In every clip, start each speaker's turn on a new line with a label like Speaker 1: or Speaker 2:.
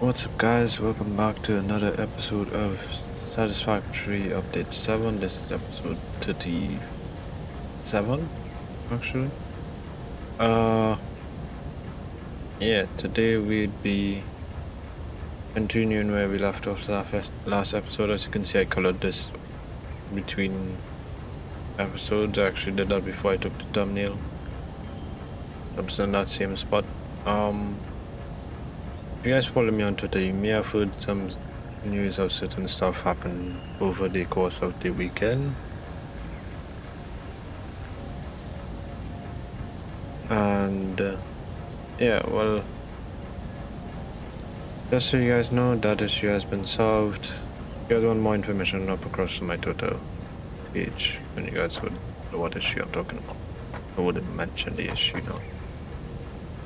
Speaker 1: What's up guys, welcome back to another episode of Satisfactory Update 7. This is episode 37 actually. Uh yeah, today we'd be continuing where we left off last last episode. As you can see I colored this between episodes. I actually did that before I took the thumbnail. I'm still in that same spot. Um you guys follow me on Twitter, you may have heard some news of certain stuff happen over the course of the weekend. And uh, yeah, well, just so you guys know, that issue has been solved. If you guys want more information, up across to my Twitter page, and you guys would know what issue I'm talking about. I wouldn't mention the issue now.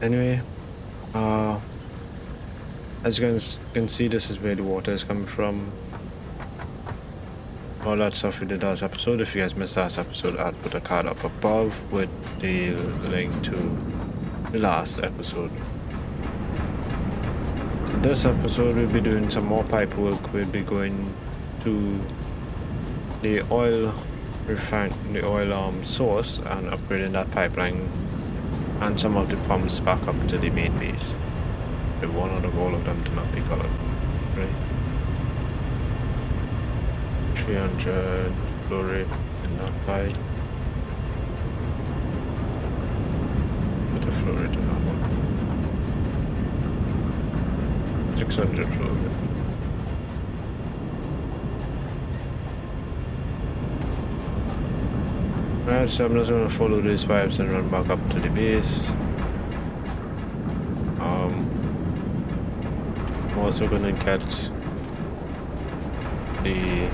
Speaker 1: Anyway, uh, as you guys can see, this is where the water is coming from. All that stuff we did last episode. If you guys missed last episode, I'll put a card up above with the link to the last episode. So this episode, we'll be doing some more pipe work. We'll be going to the oil refine the oil um, source and upgrading that pipeline and some of the pumps back up to the main base one out of all of them to not be colored. Right? 300 flow rate and not by. What a flow rate in that one. 600 flow rate. Alright, so I'm just gonna follow these pipes and run back up to the base. Also gonna get the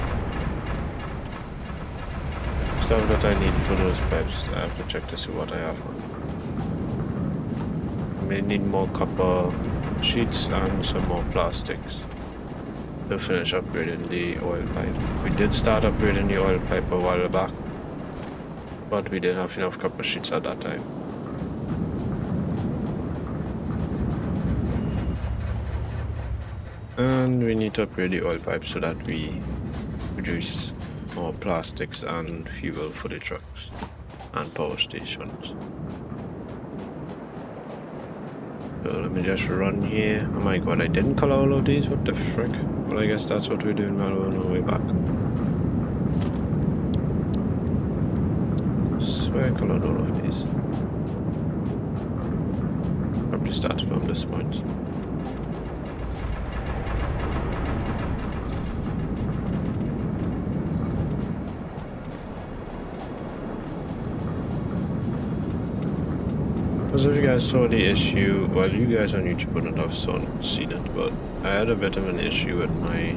Speaker 1: stuff that I need for those pipes. I have to check to see what I have. I may need more copper sheets and some more plastics to finish upgrading the oil pipe. We did start upgrading the oil pipe a while back, but we didn't have enough copper sheets at that time. And we need to upgrade the oil pipe so that we produce more plastics and fuel for the trucks and power stations. So let me just run here. Oh my god, I didn't color all of these? What the frick? Well, I guess that's what we're doing while we're on our way back. I swear I colored all of these. Probably start from this point. Because if you guys saw the issue, well you guys on YouTube wouldn't have seen it, but I had a bit of an issue with my,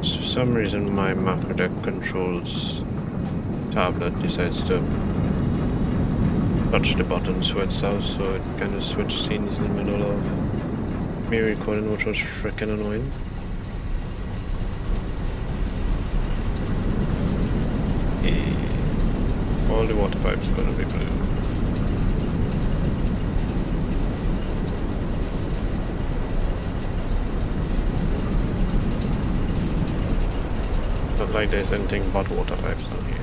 Speaker 1: for some reason my macro deck controls tablet decides to touch the buttons for itself, so it kind of switched scenes in the middle of me recording, which was freaking annoying. Eh, all the water pipes are gonna be blue. Like there's anything but water pipes down here.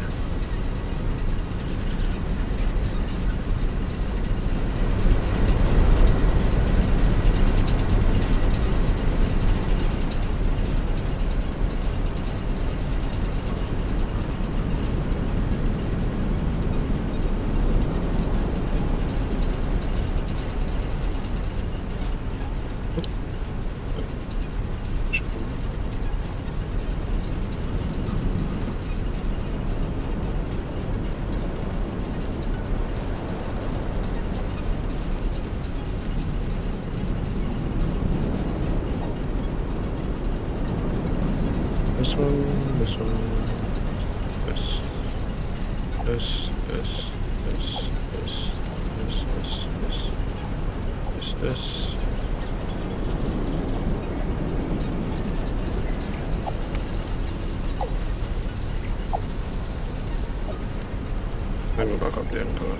Speaker 1: Let me back up there and turn on.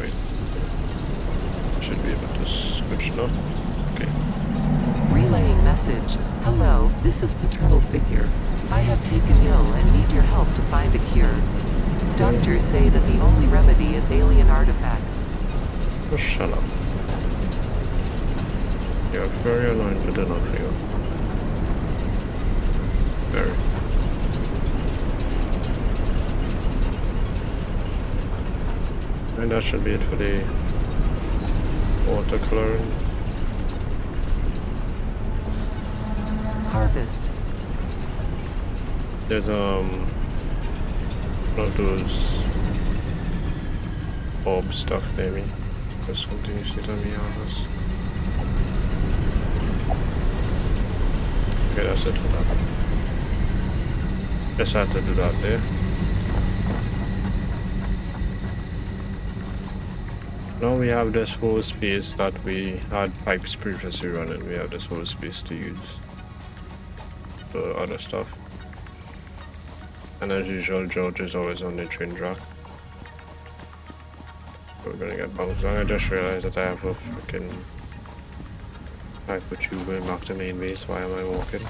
Speaker 1: Wait. Should be able to switch now. Okay.
Speaker 2: Playing message. Hello, this is paternal figure. Have taken ill and need your help to find a cure. Doctors say that the only remedy is alien artifacts.
Speaker 1: Oh, shut up. You're very annoying to dinner for you. Very. And that should be it for the watercoloring.
Speaker 2: Harvest.
Speaker 1: There's um one of those orb stuff maybe. There's something you should me harvest. Okay, that's it for that. Just had to do that there. Now we have this whole space that we had pipes previously running. We have this whole space to use for other stuff. And as usual, George is always on the train track. We're gonna get bounced on. I just realized that I have a freaking hyper tube going back to main base. Why am I walking?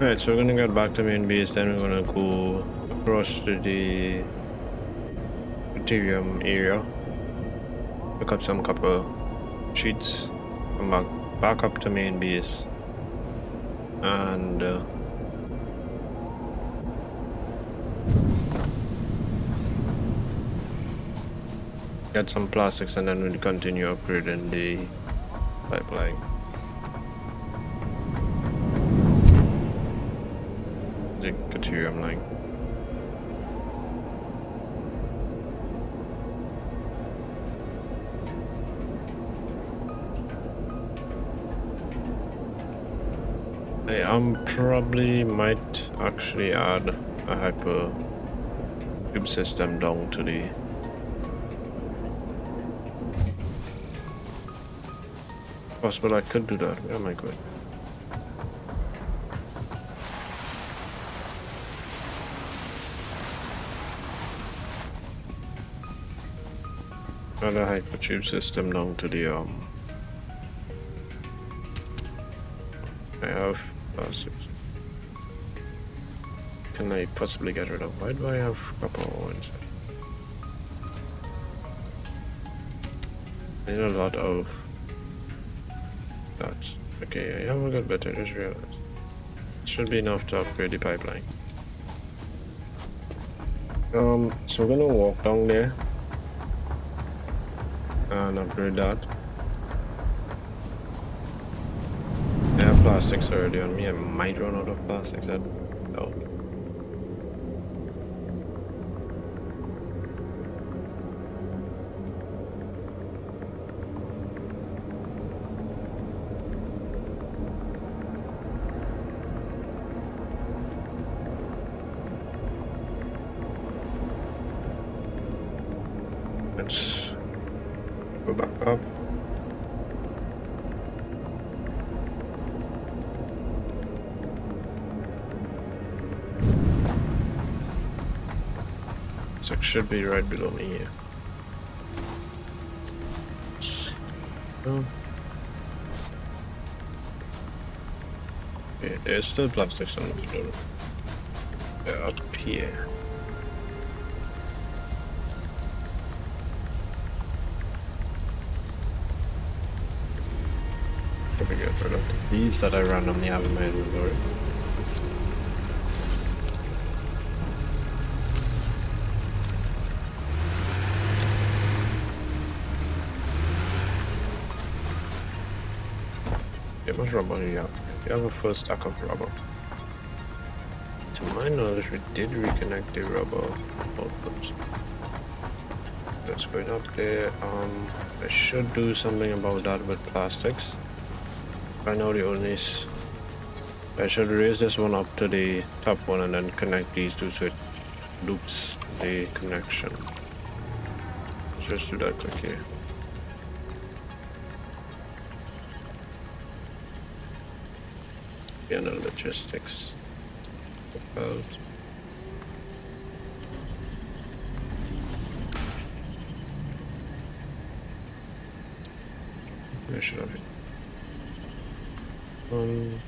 Speaker 1: Alright, so we're gonna get back to main base, then we're gonna go across to the Deuterium area, pick up some copper sheets, come back, back up to main base, and uh, get some plastics and then we'll continue upgrading the pipeline. I um probably might actually add a hyper tube system down to the possible I could do that. Where am I going? Add a hyper tube system down to the um have plastics. Can I possibly get rid of? Why do I have copper ones? I need a lot of that. Okay, I have a good bit, I just realized. It Should be enough to upgrade the pipeline. Um, so we're gonna walk down there and upgrade that. I have plastics already on me. I might run out of plastics. Should be right below me here. Oh. Okay, there's still the door. They're up here. Let me get rid of the leaves that I randomly have in my inventory. Much rubber do you have? You have a full stack of rubber. To my knowledge, we did reconnect the rubber outputs. That's going up there. Um, I should do something about that with plastics. I know the only. I should raise this one up to the top one and then connect these two so it loops the connection. Let's just do that quick Vienna logistics. About mission. of it. Um,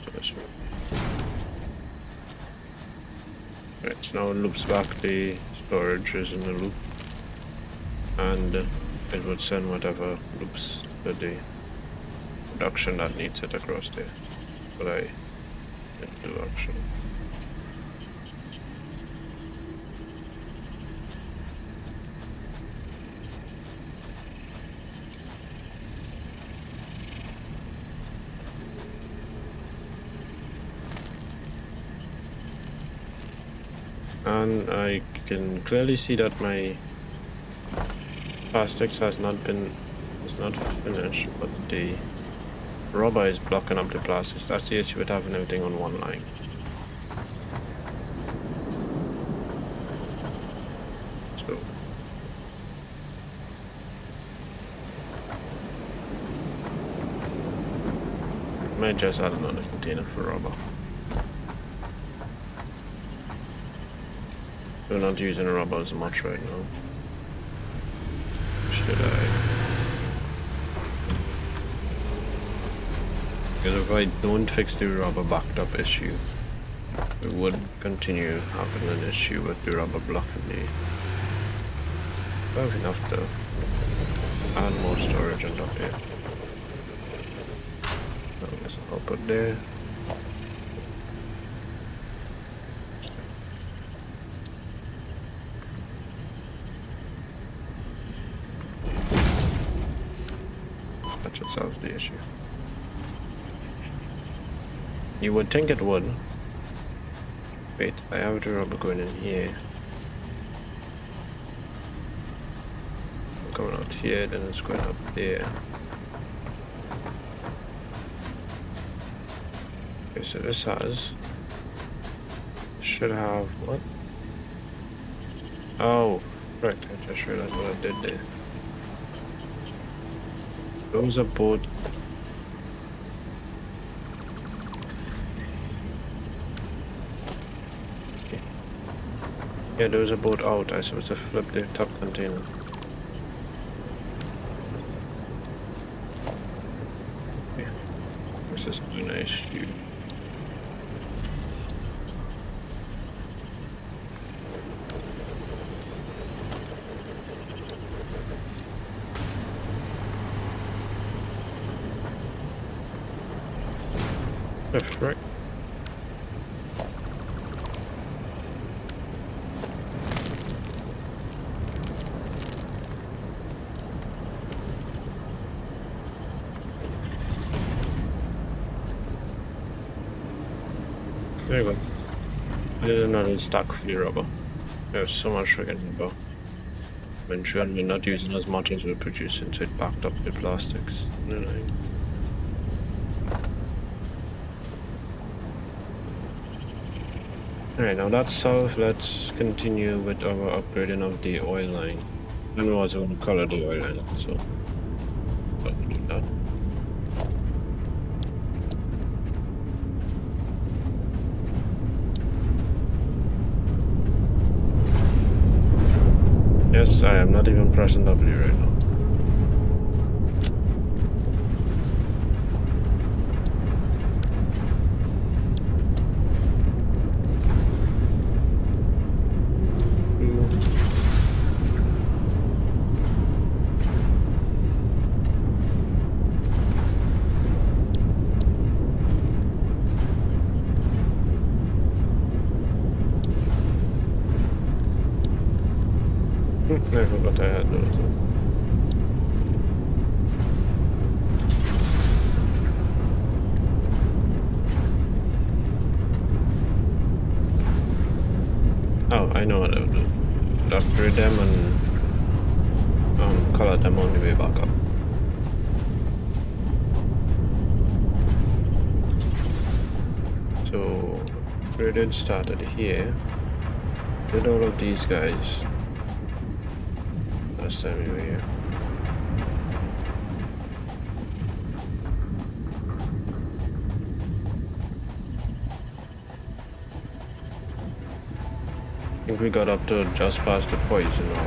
Speaker 1: right, so now it loops back the storage is in the loop and uh, it would send whatever loops to the production that needs it across there. But I actually. and I can clearly see that my plastics has not been is not finished but the rubber is blocking up the plastics that's the issue with having everything on one line so might just add another container for rubber We're not using robot as much right now. Should I? Because if I don't fix the rubber backed up issue, we would continue having an issue with the rubber blocking the... Have enough to add more storage on here. So I guess I'll put there. solves the issue. You would think it would. Wait, I have the rubber going in here. Going out here, then it's going up there. Okay, so this has... Should have... what? Oh, right, I just realized what I did there. Those are both. Yeah, those are both out. I supposed to flip the top container. Okay. This is an issue. Left, right. There you go. I did another stack for rubber. There's so much freaking rubber. I'm sure we're not using as much as we're producing, so it backed up the plastics. Alright, now that's solved. Let's continue with our upgrading of the oil line. I know I was going to color the oil line, so pressing W right now. I forgot I had those. Oh, I know what I'll do. Upgrade them and um, color them on the way back up. So, upgraded started here. Did all of these guys here. I think we got up to just past the poison or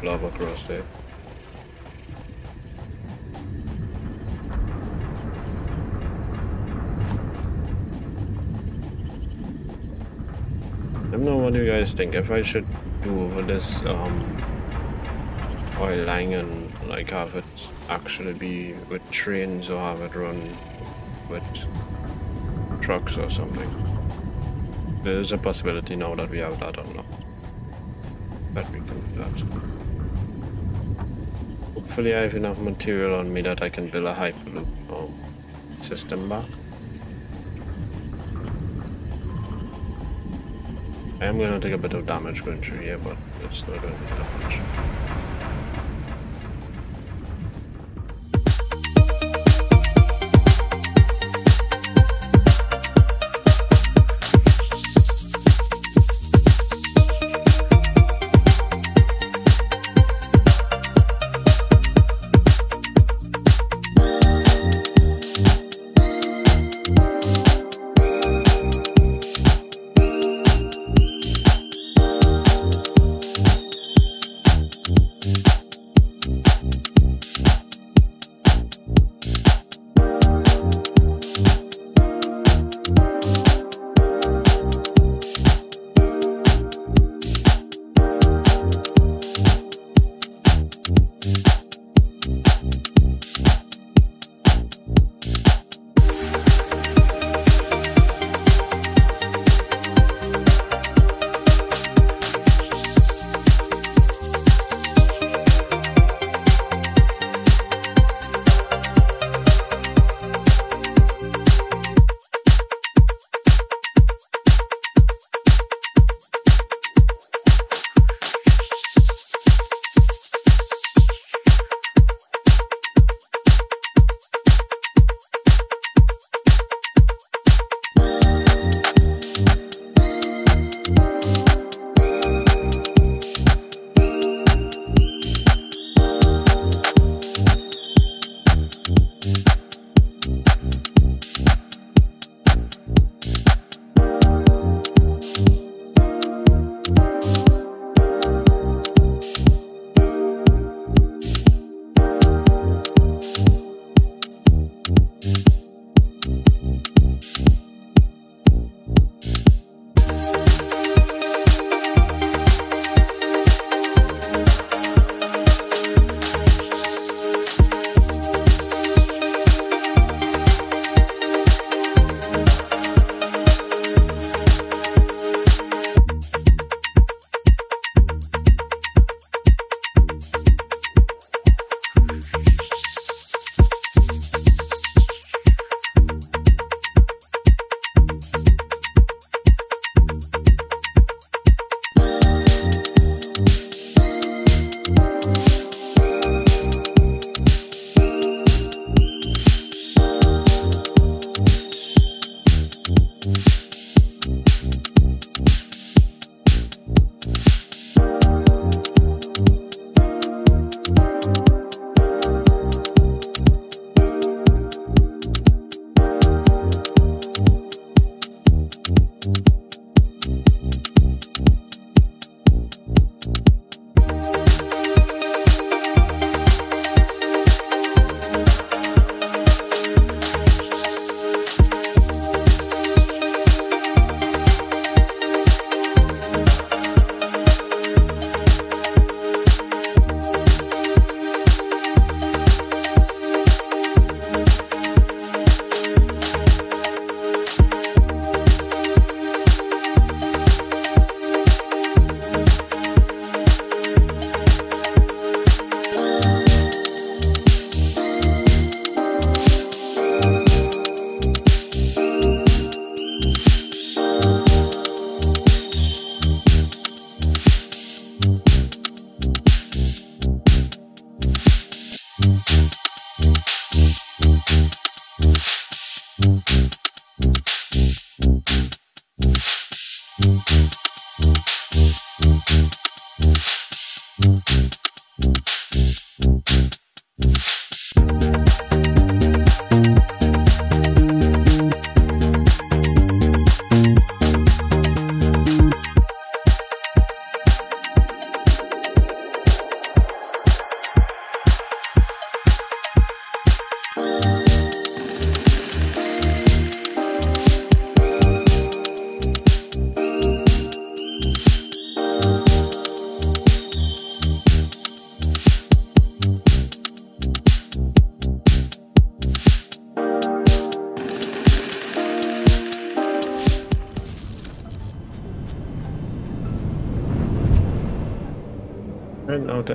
Speaker 1: blob across there. I don't know what you guys think. If I should do over this um, line and like have it actually be with trains or have it run with trucks or something. There is a possibility now that we have that not. That we can do that. Hopefully I have enough material on me that I can build a Hyperloop um, system back. I am going to take a bit of damage going through here, but it's not going to be that much.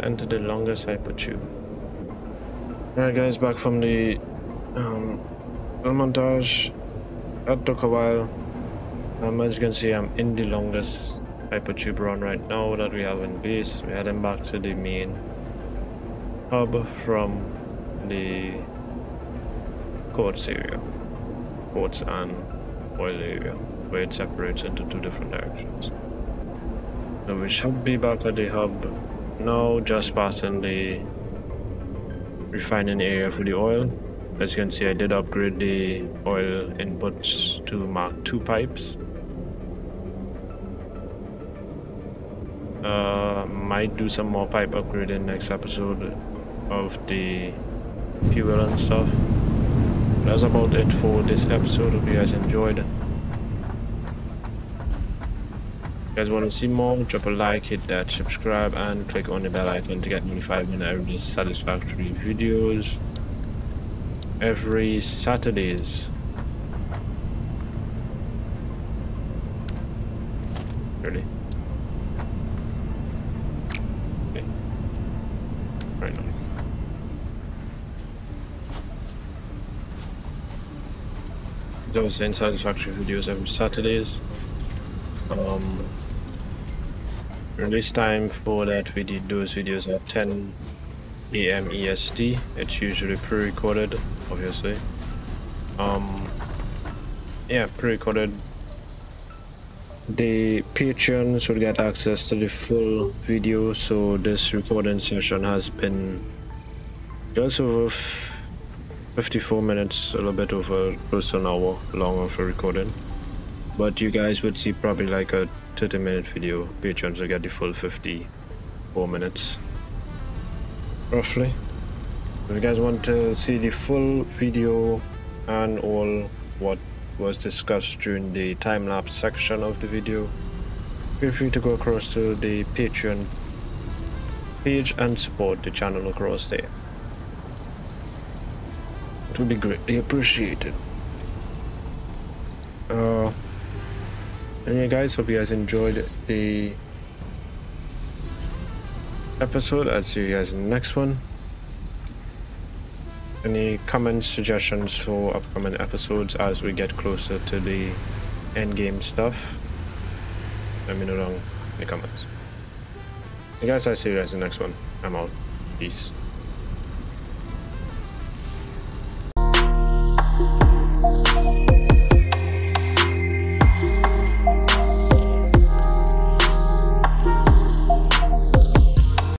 Speaker 1: Enter the longest hypertube. Alright guys, back from the um, montage. That took a while. Um, as you can see, I'm in the longest hypertube run right now that we have in base. We're heading back to the main hub from the quartz area. Quartz and oil area, where it separates into two different directions. So we should be back at the hub now, just passing the refining area for the oil. As you can see, I did upgrade the oil inputs to Mark II pipes. Uh, might do some more pipe upgrading next episode of the fuel and stuff. That's about it for this episode. Hope you guys enjoyed. If you guys want to see more, drop a like, hit that subscribe, and click on the bell icon to get notified when I release satisfactory videos every Saturdays. Really? Okay. Right now. Those Insatisfactory videos every Saturdays. Um, release time for that we did those videos at 10 a.m. EST. It's usually pre-recorded, obviously. Um, yeah, pre-recorded. The patrons will get access to the full video, so this recording session has been just over 54 minutes, a little bit over close to an hour long of a recording. But you guys would see probably like a 30 minute video. Patreons will get the full 54 minutes roughly. If you guys want to see the full video and all what was discussed during the time-lapse section of the video, feel free to go across to the Patreon page and support the channel across there. It would be greatly appreciated. Uh, and yeah guys, hope you guys enjoyed the episode. I'll see you guys in the next one. Any comments, suggestions for upcoming episodes as we get closer to the end game stuff? Let me know down in the comments. Hey guys, I'll see you guys in the next one. I'm out. Peace.